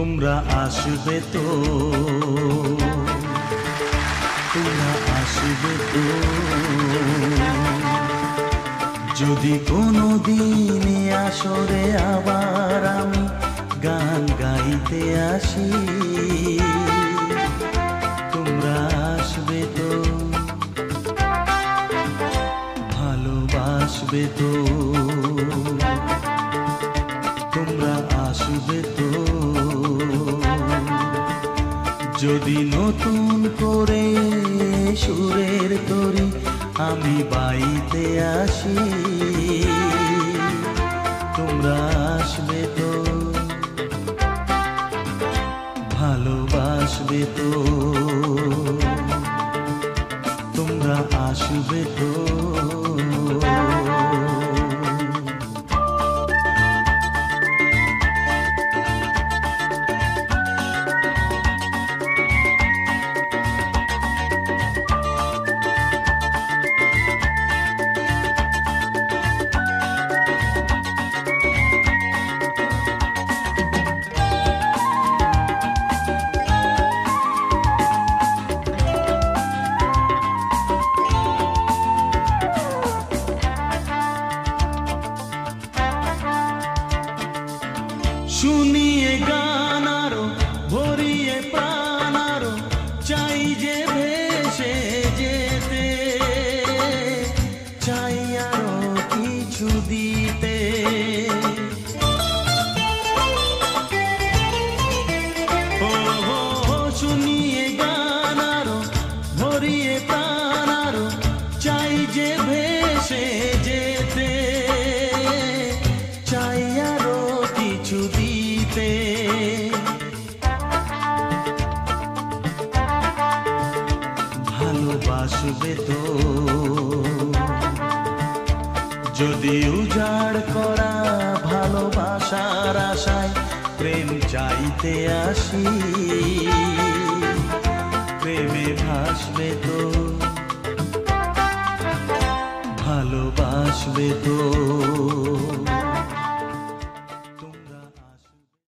তোমরা আসবে তো। তোমরা আসবে তো। যদি কোনো দিনে আসরে আবার আমি গান গাইতে আসি, তোমরা আসবে তো। ভালোবাসবে তো। তোমরা আসবে তো। যদি নতুন করে সুরের তরি আমি বাইতে আসি, তোমরা আসবে তো? ভালোবাসবে তো? তোমরা আসবে তো? শুনিয়ে গান আরও, ভরিয়ে প্রাণ আরও, চাই যে ভেসে যেতে। চাই আরও কিছু দিতে। শুনিয়ে গান আরও, ভরিয়ে প্রাণ আরও, চাই যে ভেসে ভালোবাসবে তো। যদি উজাড় করা ভালোবাসার আশায় প্রেম চাইতে আসি, প্রেমে ভাসবে তো। ভালোবাসবে তো।